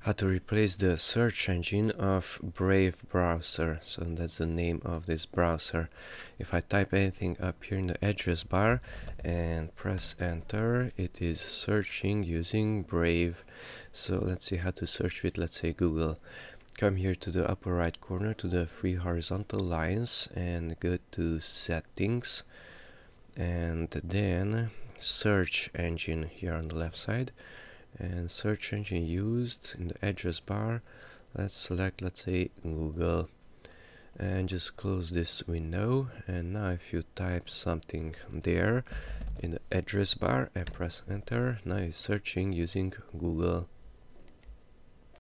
how to replace the search engine of Brave browser. So that's the name of this browser. If I type anything up here in the address bar and press enter it is searching using Brave. So let's see how to search with let's say Google. Come here to the upper right corner to the three horizontal lines and go to settings. And then search engine here on the left side and search engine used in the address bar. Let's select let's say Google. And just close this window. And now if you type something there in the address bar and press enter now it's searching using Google